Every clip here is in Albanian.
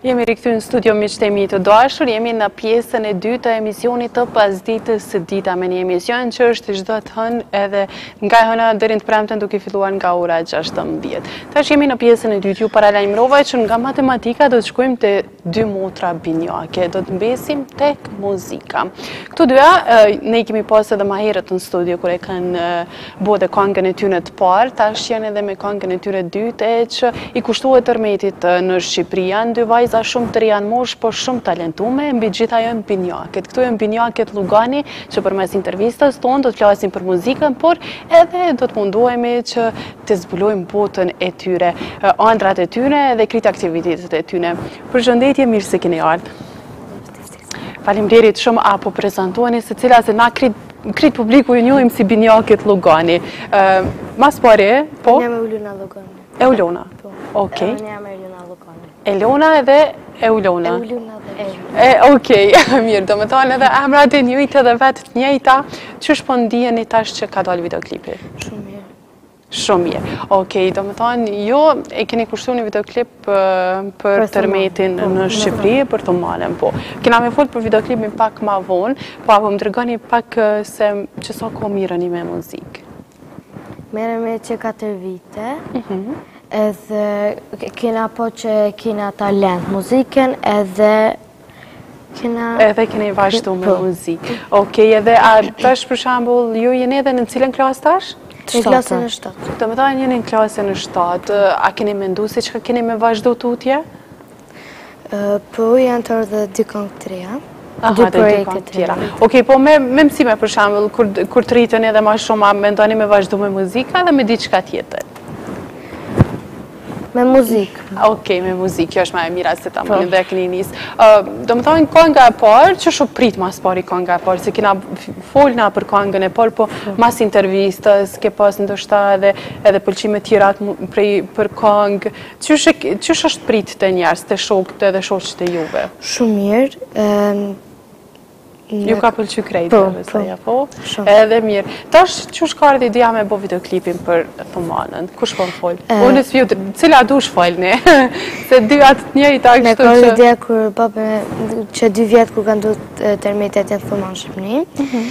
Jemi rikthy në studio miqtë e mi të dashur, jemi në pjesën e dytë të emisionit të Pasditës së Ditës me një emision që është çdo të hënë edhe Nga e hëna deri në të premten duke filluar nga ora 16. Tash jemi në pjesën e dytë. Ju paralajmërova që nga matematika do të shkojmë te dy motra binjake. Do të mbesim tek muzika. Këto dyja ne i kemi pas edhe më herët në studio kur e kanë bo dhe këngën e tyre të parë, tash janë edhe me këngën e tyre të dytë e që i kushtohet tërmetit në Shqipëri. Janë dy vajza shumë të reja në moshë, por shumë talentume, mbi të gjitha janë binjake. Këto janë binjaket Lugani, që përmes intervistës tonë do të flasim për muzikën, por edhe do të mundohemi që të zbulojmë botën e tyre, andrat e tyre dhe krejt aktivitetet e tyre. Përshëndetje, mirë se keni ardhë. Faleminderit shumë, a po prezantoheni secila se na krejt publiku ju njohim si binjaket Lugani. Ma s'pari, po? Unë jam Eulona Lugani. Eulona? Po. Okej. Unë jam Elona Lugani. Elona edhe Eulona. Eulona dhe Elona. E, okej, okay. mirë, domethënë edhe emrat e njëjtë edhe vetë të njëjta, qysh po ndiheni tash që ka dalë videoklipi? Shumë mirë. Shumë mirë. Okej, okay, domethënë, ju e keni kushtu një videoklip për, për tërmetin po, në Shqipëri, për Thumanën, po. Kena me folë për videoklipin pak ma vonë, po a po më tregoni pak se që sa kohë merreni me muzikë? Merremi qe 4 vite, mhm. Edhe kena pa që kena talent muziken edhe kena... Edhe keni vazhdu me po. muzikë. Oke, edhe a tash për shembull, ju jeni edhe në cilën klasë tash? Në klasën e shtatë. Domethënë jeni në klasën e shtatë, a keni mendu se çka keni me vazhdu tutje? Po, janë tu ardhë dy këngë të reja. Dy projekte të tjera. Ok, po me mësime për shembull, kur të rriteni edhe ma shumë, a mendoni me vazhdu me muzikë a edhe me diçka tjetër? Me muzikë. Ok, me muzikë, kjo është ma e mira se ta mëllin po. dhe e keni nisë. Domethënë kënga e parë, qysh u pritë ma s'pari kënga e parë, se kena folë na për këngën e parë, po po. mas intervistës, a keni pas mbështetje edhe pëlqime tjera për këngë, Qysh e qysh është prit te njerëzit, te shokët edhe shoqët e juaja? Shumë mirë. Ju ka pëlqy krejt po, dhe po, ja, po? Shumë. Edhe mirë. Tash qysh ka ardhë ideja me bo videoklipin për Thumanën? Kush po më fol? Unë e s'di, cila dush folni? Se dyjat të njëjta kështu që... Na ka ardhë ideja kur pamë, qe dy vjet kur ka ndodh tërmeti te Thumanë Shqipni, mhm.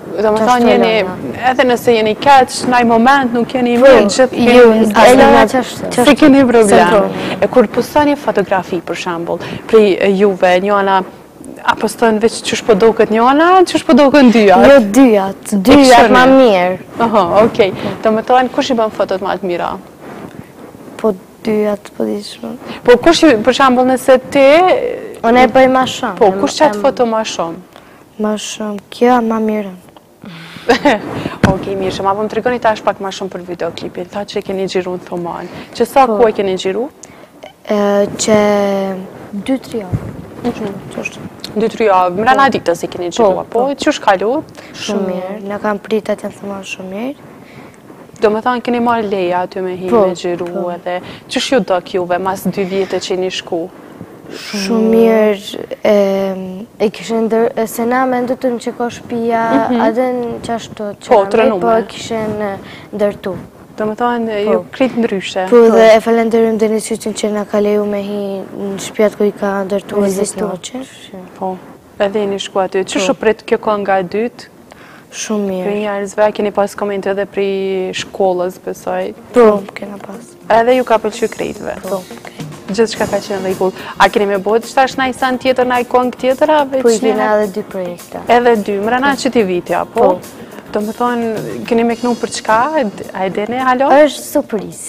Domethanë jeni, edhe nëse jeni keq, në i moment nuk jeni po, mirë gjithë keni jo, një zbërë, se keni problem. E kur postoni fotografi, për shembull, prej juve, njëna, a poston veç qysh po doket njëna, a qysh po doken dyjat? Jo, dyjat, dyjat ma mirë. Aha, okej. Domethanë, kush i bën fotot ma të mira? Po dyjat, po di shumë. Po kush i, për shembull, nëse ti... Unë e bëj ma shumë. Po, kush qet foto ma shumë? Ma shumë, kjo a ma mirën. Ok, mirë shumë, a po më tregoni tash pak ma shumë për videoklipin, tha që e keni xhiru në Thumanë, qe sa po. kohë e keni xhiru? Qe 2-3 javë. Mhm. Qysh? 2-3 javë, mrena po. ditës e keni xhiru, po, apo? Po. Qysh kalu? Shumë mirë, na kanë pritë atje në Thumanë shumë mirë. Domethanë keni marrë leje aty me hi po, me xhiru po. edhe, qysh ju dok juve mas dy vjetëve që keni shku? Shumë mirë, e kishë ndër, e se na mendutëm që ka shpia, mhm. adën qashtu të që në me, po e kishin ndërtu. Domethanë, po. ju krejt ndryshe. Po dhe e falenderojmë dhe një sytin që na ka leju me hi në shpiat ku i ka ndërtu Elvis Naçi. Po. Edhe keni shku aty. Qysh u prit kjo kënga e dytë? Shumë mirë. Prej njerëzve, a keni pas komente edhe prej shkollës, besoj? Po, kena pas. Edhe ju ka pëlqy krejtve? Po, krejt. Gjithçka ka qenë dhe i kullë. A keni me bo qetash naj sen tjetër, naj kongë tjetër, a veç një? Po, i kena edhe dy projekte. Edhe dy, mrena qiti viti, a po? Po. Domethanë, keni me knu për çka, a e dini, hala? është surprizë.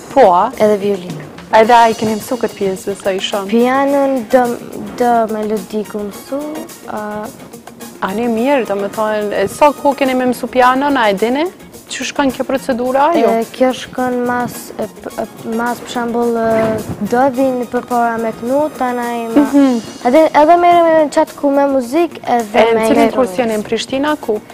Po, edhe violinë. A edhe a i keni mësu këtë pjesë dhe sa i shonë? Pianon dy, dy melodi kom mësu. Ani mirë, domethanë, sa kohë keni me mësu pianon, a e dini? Qysh shkon kjo procedura, a jo? Kjo shkon mas, mas për shembull, duhen përpara me knu, ta na i ma. Mhm. Edhe me në qatë ku me muzikë, edhe me i rrëmë. E në cilin kurs jeni në Prishtinë, ku?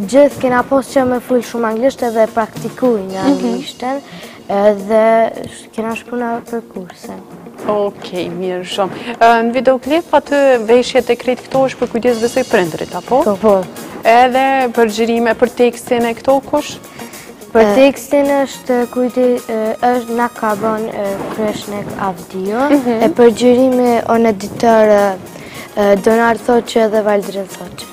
Gjithë kena pas qejf me fol shumë anglisht edhe praktikojmë mhm. anglishten dhe kena shku nëpër kurse. Ok, mirë shumë. Në videoklip aty veshjet e krejt këto është përkujdes besoj prindrit, apo? Po, po. Edhe për xhirime, për tekstin e këto kush? Për tekstin është kujdes, na ka bo Kreshnik Avdiu mhm. e për xhirime o në ditërë Donar Thaqi dhe Valdrin Thaqi.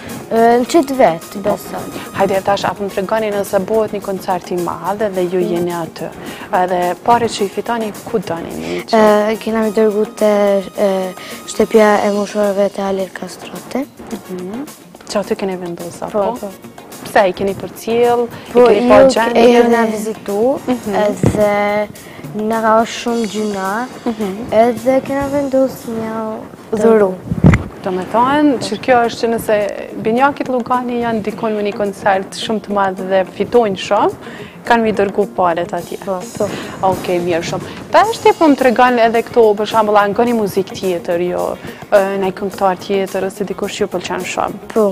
Në qitë vetë, po. besoj. Hajde e tash, a po më tregoni nëse bëhet një koncert i madh dhe ju jeni aty. Dhe paret që i fitoni, ku doni me i çu? Kena me dërgu te shtëpia e të moshuarve të Halil Kastratit. Mhm. Qaty keni vendos, a po? Po, po. Pse, i keni përcjellë, i po, keni pa gjendjen? Po, i kena vizitu, mhm. edhe na ka shumë gjynah, mhm. edhe kena vendosë një dhuru. Do me thonë, që kjo s'është që nëse binjaket Llugani janë dikun me ni koncert shumë të madhë dhe fitojnë shumë, kanë mi dërgu paret atje. Po, po. Ok, mirë shumë. Tash ti po më tregon edhe këto, për shambull, a ngoni muzik tjetër, jo, naj këngëtar tjetër, ose dikush që ju pëlqen shumë. Po.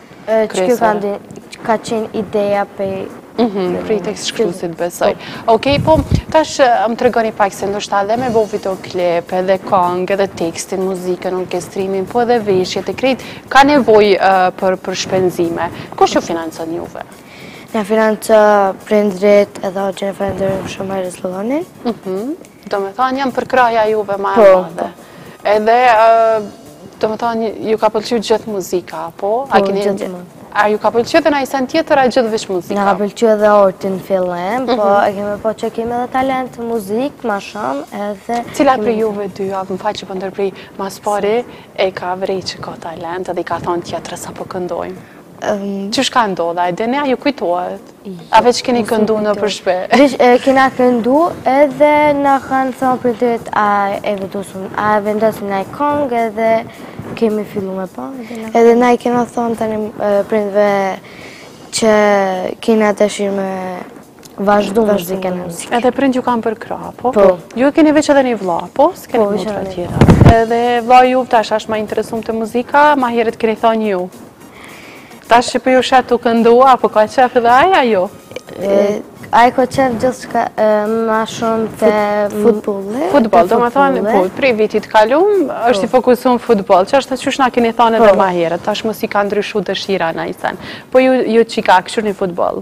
Që kjo ka ndi, ka qenë ideja pej... Mhm, prej tekst shkrusit besoj. Po. Okej, po, tash më tregoni pak se ndoshta edhe me bo videoklip, edhe kong, edhe tekstin, muzikën, orkestrimin, po edhe veshjet e krejt, ka nevoj për shpenzime. Kush ju financon juve? Na financojnë prindrit edhe i falenderojmë shumë e rezullonin. Mhm. Domethënë janë përkrahja juve ma e, po, madhe. Po. Edhe do me thonë, ju ka pëlqy gjithë muzika, po? Po, gjithë gjithë. A ju ka pëlqy dhe naj sen tjetër, a gjithë veç muzika? Na ka pëlqy edhe arti në fillim, po mhm. e kemi pa që kemi edhe talent muzikë, ma shumë, edhe... Cila prej juve dy, a më faqë që prindërve prej ma s'pari, e ka vrej që ka talent, edhe i ka thonë tjetrës a po këndojmë? Qysh ka ndodh, a e dini, a ju kujtohet? A veç keni këndu nëpër shpi? Veç e kena këndu edhe na kanë thonë për të të a e vendosni, a e vendosni ni kongë edhe kemi fillu me po. Edhe na i kena thonë edhe prindve që kena dëshirë me vazhdu muzikë në muzikë. Edhe prindt ju kanë përkra, po? Po. Ju e keni veç edhe një vla, po? S'keni po, motra tjera. Edhe vllau tash a ashtë ma interesum te muzika, ma heret keni thonë ju. Tash që për ju sheh tu këndu, a po ka qef edhe ai a jo? Ai ka qef gjithçka, ma shumë të futbolit. Futbol, do me thonë, po, pri vitit kalum, është i po. fokusun futbol, qysh na keni thonë edhe po. ma herët, tash mos i ka ndryshu dëshira në i Po ju çika, kqyrni futbol?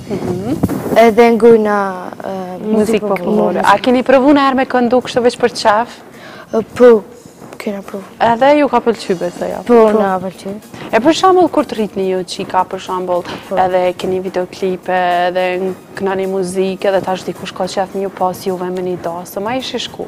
Edhe ngojna muzik popullore. A keni provu najherë me këndu kështu veç për qef? Po, kena provu. Edhe ju ka pëlqy besoj a? Po, po. na pëlqy. E për shambull, kur të rritni ju çika për shambull, po. edhe keni videoklipe, edhe knoni muzik, edhe tash dikush ka qef me pas juve me ni dasmë, a kishit shku?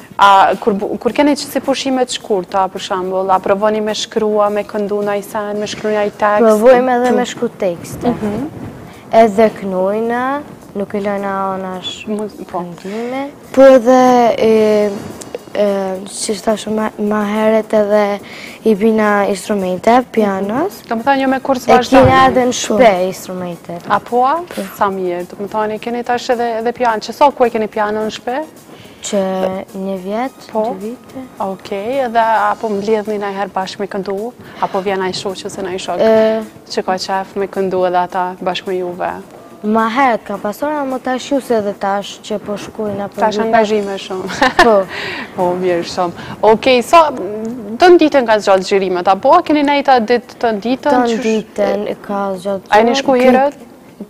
A kur keni si pushime të shkurta, për shembull, a provoni me shkru, me këndu naj sen, me shkru ni tekst? Provojmë edhe me shkru tekst. Mhm. Edhe knojna, nuk i lojmë anash po. këndime. Po edhe, qysh tha shumë ma heret edhe i bini instrumente, pianos. Mhm. Do me thanë jo me kurs vazhdoni? E kina edhe në shpi instrumente. A po? Sa mirë. Do me thanë, keni tash edhe pianë. Qe sa ko e keni pianë në shpi? Që një vjetë, po, dy vite. Okej, edhe a po mblidheni najherë bashkë me këndu, a po vjen naj shoqe ose naj shok, që ka qef me këndu edhe ata bashkë me juve. Ma herët ka pas, ama tash jo se edhe tash që po shkojnë në përgjithë. Tash angazhime shumë. Po. Po, mirë shumë. Okej, sa, tanë ditën kanë zgjatë xhirimet, apo a keni nejtë atë ditë tanë ditën? Tanë ditën kanë zgjatë xhirimet. A jeni shku herët?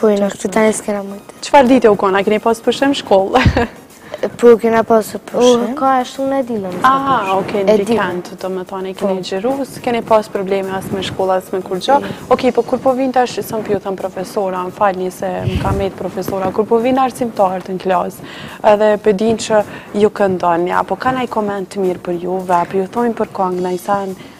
Po i nërë, se tani s'kena mujtë. Çfarë dite u kon, a, keni pas pushim, shkollë? Po kena pas pushim. U kon e shtunë, e diel, në shkollë. Aha, oke, në vikend, domethonë, i keni po. xhiru, s'keni pas probleme as me shkollë, as me kurgjo. Po. Oke, po kur po vinë tash, s'mu po thom profesora, më falni se më ka met profesora, kur po vinë arsimtarët në klasë, edhe po dinë që ju këndoni, a po ka naj koment të mirë për juve, a po ju thojnë për kongë, naj sen,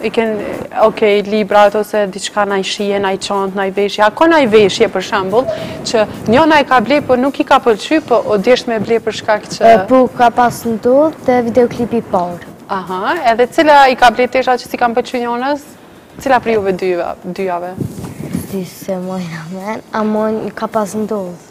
I keni, ok, librat ose diçka naj shishe, naj çantë, naj veshje. A ka naj veshje, për shembull, që njona e ka ble, po nuk i ka pëlqy, po u desht me ble për shkak që... E po ka pas ndodhë, te videoklipi i parë. Aha, edhe cila i ka ble tesha që s'i kanë pëlqy njonës? Cila prej juve dyjave? Di, s'e majna men, ama ka pas ndodhë.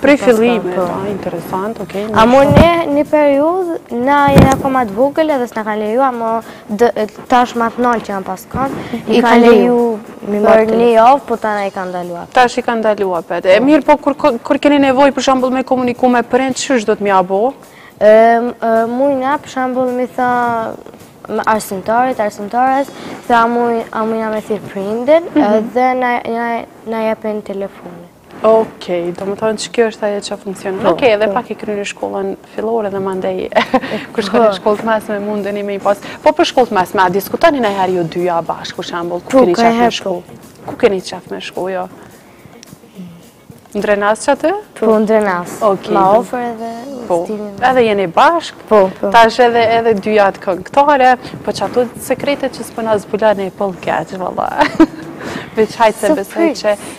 Prej fillimit, po, interesant, ok. Ama në një periudhë, na jena akoma të vogël edhe s'na kanë leju, ama tash ma të nalt që janë pas kanë, i kanë leju për një javë, po tani i kanë ndalu. Tash i kanë ndalu apet. E mirë, po kur keni nevojë, për shambull, me komuniku me prind, qysh doni me ia bo? Mujna, për shambull, me i thanë arsimtarit, arsimtares, dhe mujna me thirrë prindin, edhe na jepin telefonin. Okej, domethonë që kjo është ajo që funksionë. Po, Okej, dhe po. pak i kryni shkollën fillore dhe mandej, kur shkoni po. shkollë t'mesme mundeni me i pasë. Po për shkollë të mesme, a diskutoni najherë ju dyja bashkë, për shembull, ku keni qef me shku? Ku keni qef me shku ju? Në Drenas qaty? Po, në Drenas. Ma ofër edhe stimin. Po, edhe jeni bashkë. Po, po. Tash edhe edhe dyjat këngëtare, po që ato sekretet që s'po na i zbuloni po m'vjen keq, valla. Veç hajt se besoj që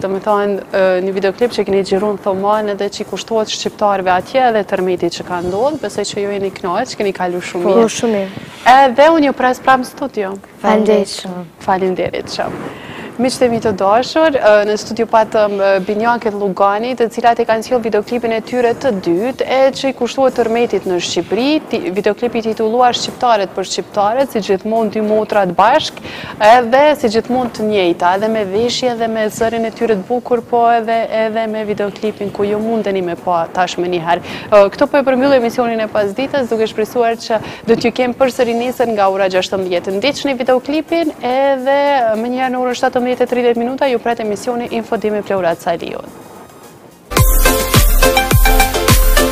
Do me thonë një videoklip që keni xhiru n'Thumanë edhe që i kushtohet shqiptarëve atje edhe tërmetit që ka ndodhë, besoj që ju jeni knaqë që keni kalu shumë mirë. Po, shumë mirë. Edhe unë ju pres prapë n'studio. Faleminderit shumë. Faleminderit shumë. Miqtë e mi të dashur, në studio patëm binjaket Lugani, të cilat e kanë sjellë videoklipin e tyre të dytë, e që i kushtohet tërmetit në Shqipëri, videoklipi titullohet Shqiptarët për Shqiptarët, si gjithmonë dy motrat bashkë, Edhe si gjithmonë të njejta, edhe me veshje, edhe me zërin e tyre të bukur, po edhe me videoklipin ku ju mundeni me pa tash menjëherë. Këtu po e përmbyll emisionin e pasdites, duke shpresuar që do t'ju kemë përsëri nesër nga ora 16. Ndiqeni videoklipin edhe menjëherë në orën 17.30 minuta ju pret emisioni Info D me Pleurat Salihun.